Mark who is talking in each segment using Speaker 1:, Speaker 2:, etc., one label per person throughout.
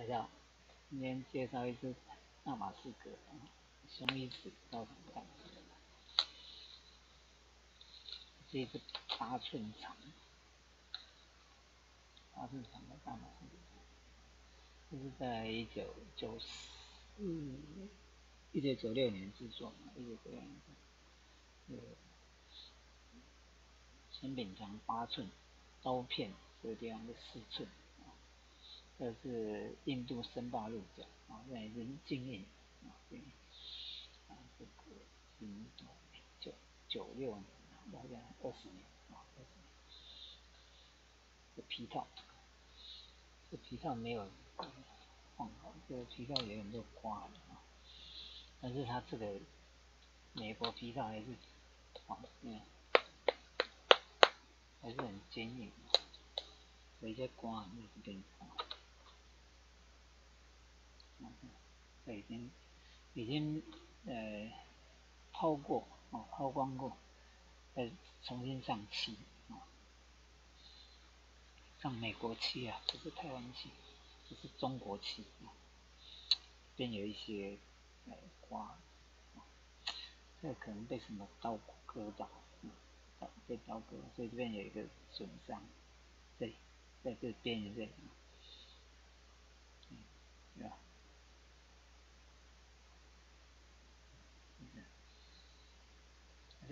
Speaker 1: 大家好，今天介绍一只大马士革雄鱼子高等干这一只八寸长，八寸长的大马士革，这是在一九九四、一九九六年制作嘛，一九九六年，呃，成品长八寸，刀片这个地方是四寸。这是印度申报鹿角啊，现在已经经营啊，对，啊，这个嗯，九九六年，大概二十年啊，二十年。这皮套，这皮套没有放好，这个皮套有点都刮了啊，但是它这个美国皮套还是啊，嗯，还是很坚硬，有一些刮没是变刮。这已经已经呃抛过哦，抛光过，再重新上漆啊，上美国漆啊，不是台湾漆，这是中国漆啊，边有一些呃刮，这可能被什么刀割到，被刀割，所以这边有一个损伤，对，在这边也这。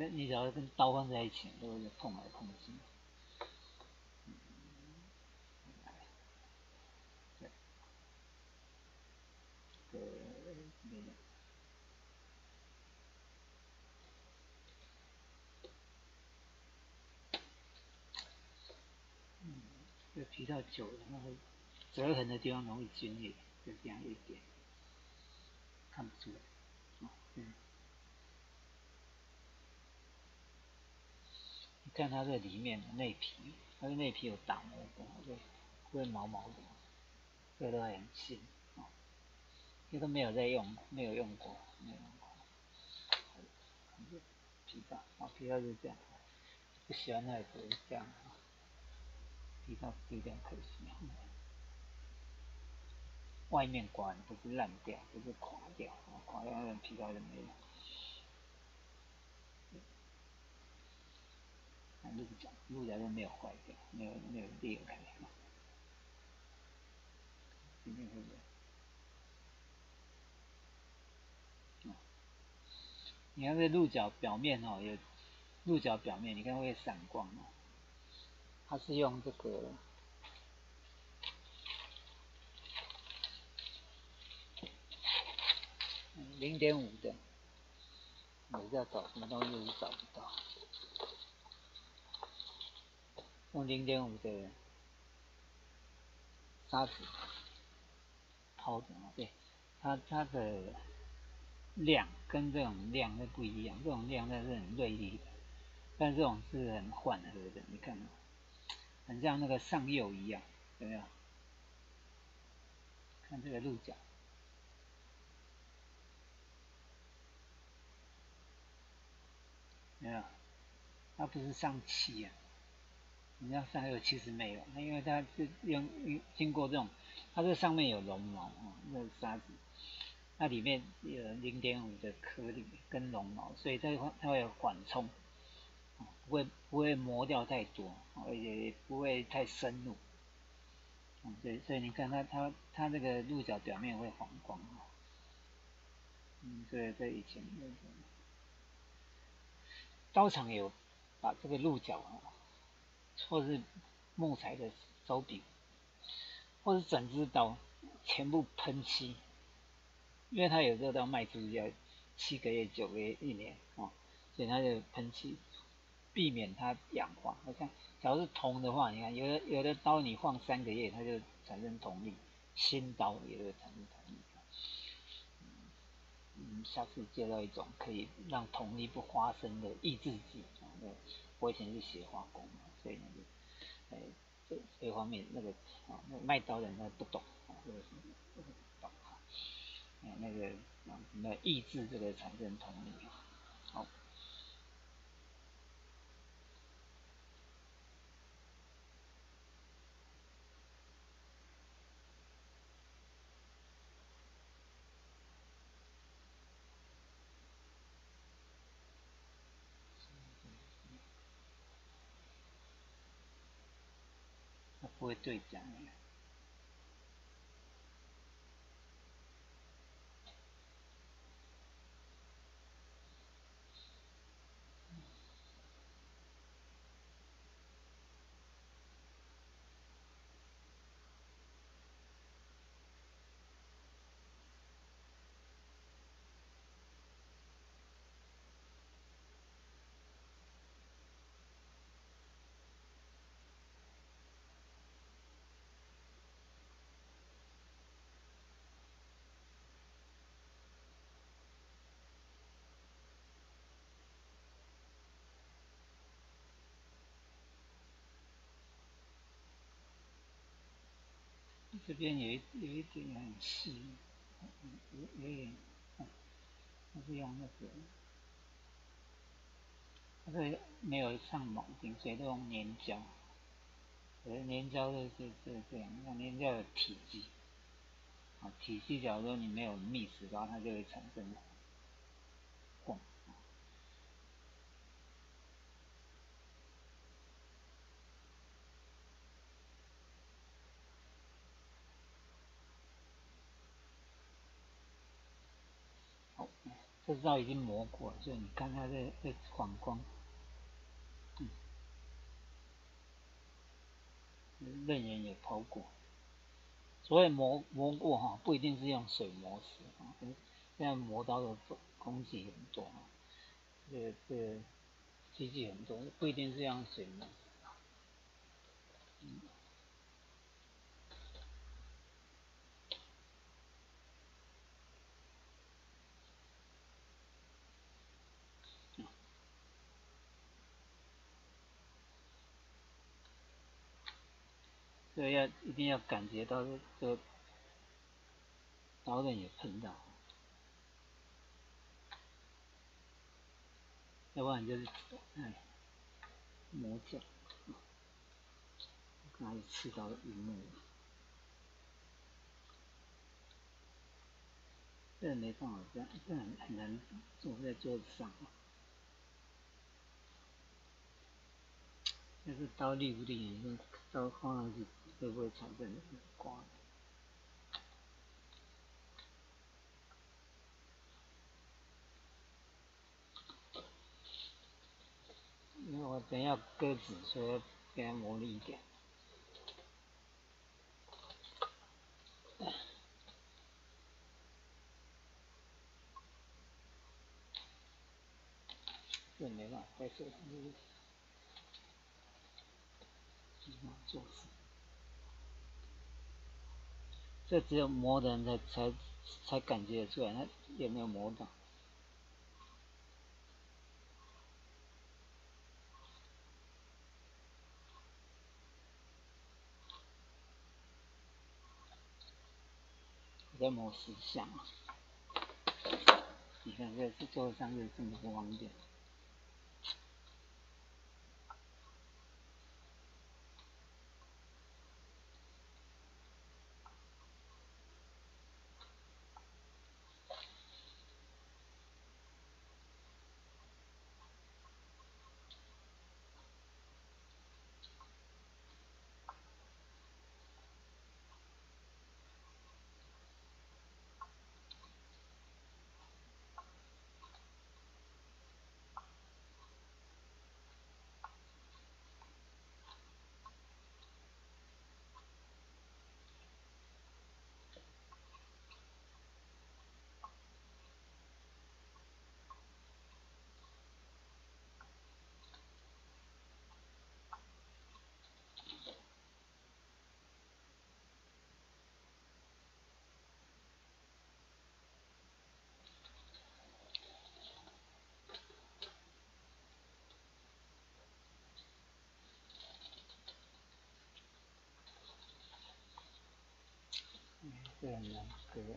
Speaker 1: 你只要跟刀放在一起，都会碰来碰去。这个嗯，这皮套久了，那个折痕的地方容易皲裂，就这样一点，看不出来。嗯。看它这里面的内皮，它的内皮有打磨过，就，会毛毛的，这都很新，啊，这都没有在用，没有用过，没有用过。皮套，啊，皮套是这样，不喜欢它也是这样，皮套有点可惜，外面刮不是烂掉，就是垮掉，垮掉那皮套就没了。鹿角，鹿角都没有坏掉，没有没有裂开。今天会不会？你看这鹿角表面哦，有鹿角表面，你看会闪光哦。它是用这个零点五的，我在找什么东西都找不到。用零点五的砂纸抛的，对，它它的亮跟这种亮是不一样，这种亮它是很锐利的，但这种是很缓和的，你看，很像那个上釉一样，有没有？看这个鹿角，没有？它不是上漆啊。你要上釉其实没有，那因为它是用经过这种，它这上面有绒毛啊，那个沙子，那里面有零点五的颗粒跟绒毛，所以它它会有缓冲，不会不会磨掉太多，而且也不会太深入，嗯，对，所以你看它它它这个鹿角表面会黄光，嗯，对，这以前那个刀厂有把这个鹿角啊。或是木材的手柄，或是整只刀，全部喷漆，因为它有时候都要卖出，要七个月、九个月、一年哦，所以它就喷漆，避免它氧化。你看假如是铜的话，你看有的有的刀你放三个月，它就产生铜力，新刀也会产生铜力。嗯，下次介绍一种可以让铜力不发生的抑制剂啊，我以前是学化工的。所以呢，就，哎，这这方面那个啊，那卖刀的那不懂啊，这个不懂啊，哎，那个啊，那抑制这个产生同理啊，不会对讲。这边有一有一点很细，有有点，它是用那个，它是没有上铆钉，所以都用粘胶。呃，粘胶就是是这样，那粘胶的体积，啊，体积假如说你没有密实的话，它就会产生这道已经磨过了，所以你看它这这反光，嗯，刃眼也抛过。所以磨磨过哈，不一定是用水磨死啊，现在磨刀的工具很多啊，这个这机器很多，不一定是用水磨。嗯。这要一定要感觉到这个刀刃也碰到，要不然就是哎磨脚，刚才刺到荧幕，这没办法，这这很很难坐在桌子上。但是刀利不利，刀放上去。会不会产生光？因为我等下割纸，所以给它磨利一点。这没办法，在手上就是，这只有磨的人才才才感觉出来，他有没有磨到？在磨石像，你看这是做上就这么不方这样的，各位。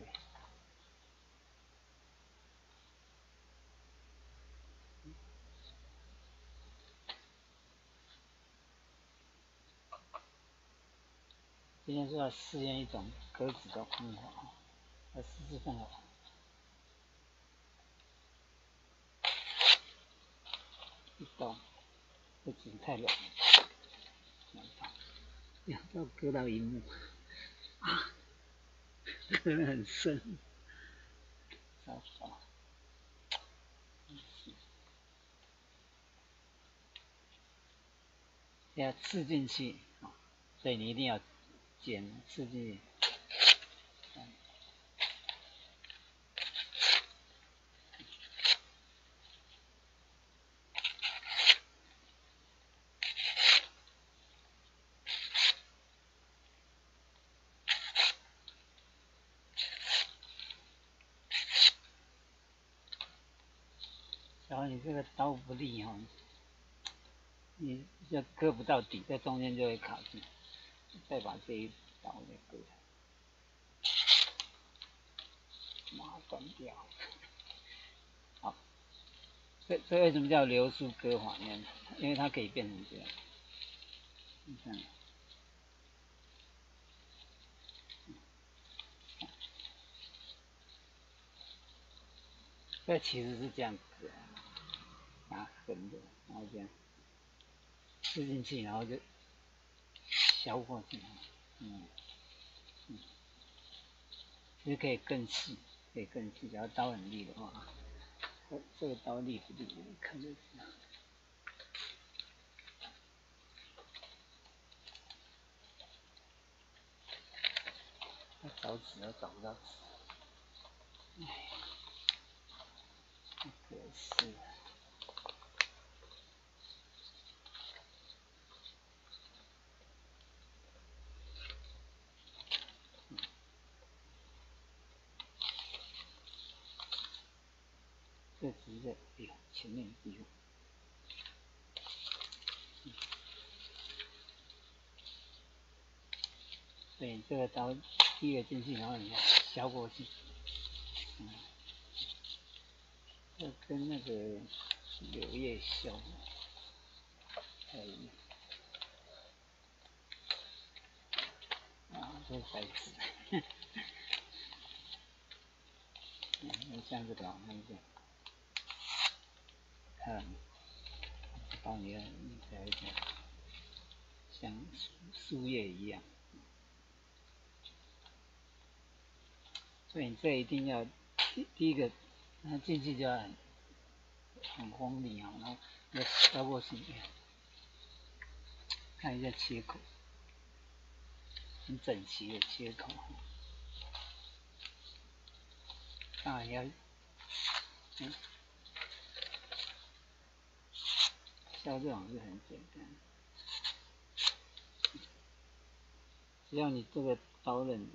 Speaker 1: 今天是要试验一种格子的方法，来试试看啊。一刀，这纸太软，两刀。两刀割到一幕，啊，可能很深，要刺进去，所以你一定要剪刺进去。然后你这个刀不利哈，你要割不到底，在中间就会卡住。再把这一刀给割，把它断掉。好，这这为什么叫流苏割法呢？因为它可以变成这样。你看，这其实是这样子。啊，横的，然后这样刺进去，然后就消化进去，嗯嗯，其实可以更细，可以更细，只要刀很利的话，这这个刀利不利？看就知道。要找纸，都找不到纸，哎，可是。哎呦，前面哎呦，对，这个刀第一个进去，然后你看削过去，嗯，这跟那个柳叶削，哎，啊，这才子，嗯，像这个，那个。看，帮你调一调，像树叶一样。所以你这一定要第第一个，那进去就要很很锋利啊，然后要超过去，看一下切口，很整齐的切口，当然要，嗯。削这种是很简单，只要你这个刀刃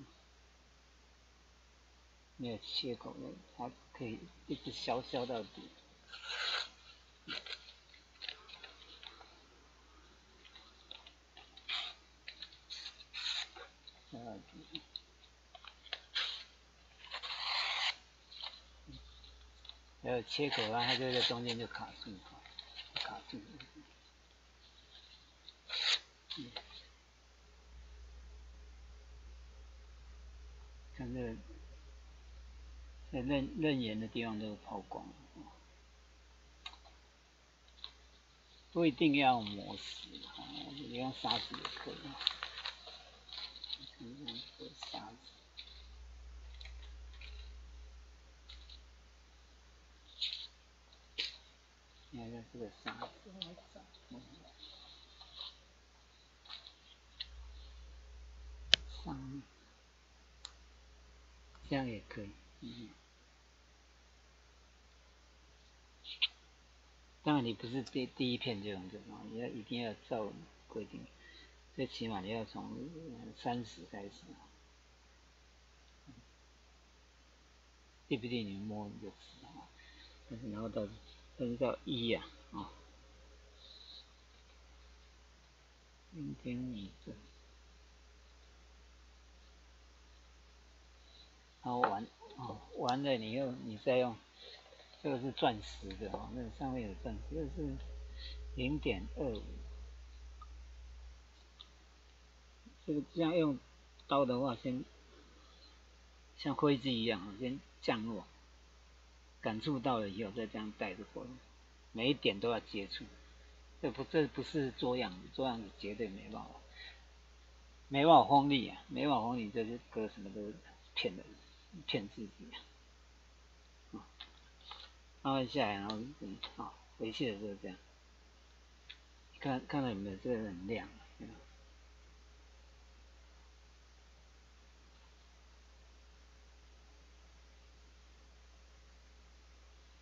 Speaker 1: 没有切口的，它可以一直削削到底。还有切口啊，它就在中间就卡住了。看这在刃刃眼的地方都抛光了，不一定要磨死，你用砂纸也可以，用砂纸。现在这个沙子，上面这样也可以，嗯。当然你不是第第一片就用这个，你要一定要照规定，最起码你要从三十开始，对不对？你摸你就知道，但是然后到。这叫一呀，啊，零点五个，然后完，哦，完了你又你再用，这个是钻石的哦，那上面有钻石，这是零点二五，这个这样用刀的话，先像灰机一样，先降落。感触到了以后，再这样带着过来，每一点都要接触。这不，这不是做样子，做样子绝对没办法。没办法锋利啊，没办法锋利，这是割什么都骗人，骗自己啊。然后下来，然后嗯，好，回去的时候这样，看看到有没有这个很亮，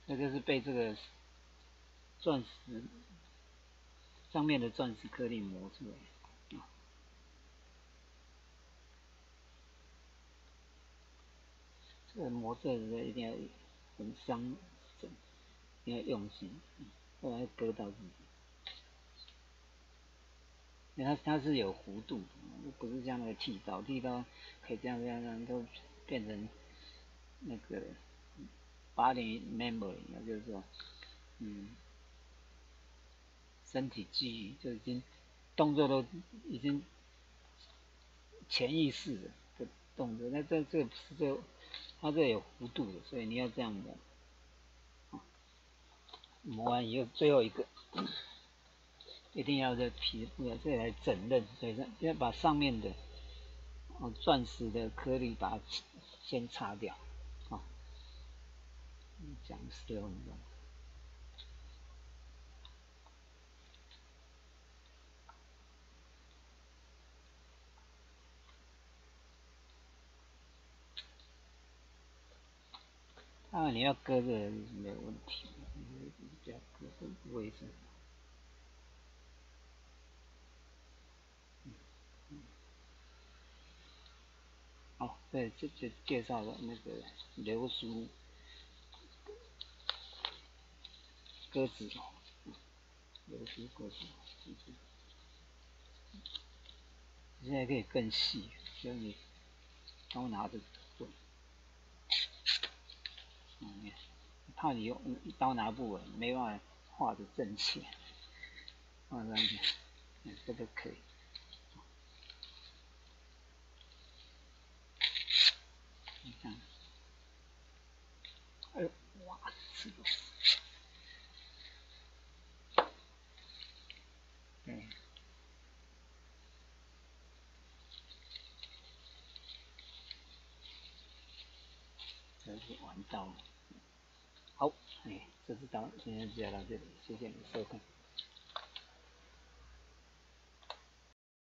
Speaker 1: 那就是被这个钻石上面的钻石颗粒磨出来。这个磨色是一定要很伤手，一定要用心，不然会割到自己。因为它它是有弧度，不是像那个剃刀，剃刀可以这样这样这样都变成那个 body memory，那就是说，嗯，身体记忆就已经动作都已经潜意识的动作，那这这个是这。它这有弧度的，所以你要这样磨。磨完以后，最后一个一定要在皮这这来整刃，所以要把上面的哦钻石的颗粒把它先擦掉，讲十六分钟。啊，你要割这个没有问题，比较割很卫生。好，对，这就介绍了那个流苏鸽子，流苏鸽子，现在可以更细，所以你我拿着。怕你用刀拿不稳，没办法画的正确，画上去，这个可以。你看，哎呦，哇，这个，嗯，这好，哎，这支刀今天就讲到这里，谢谢你收看。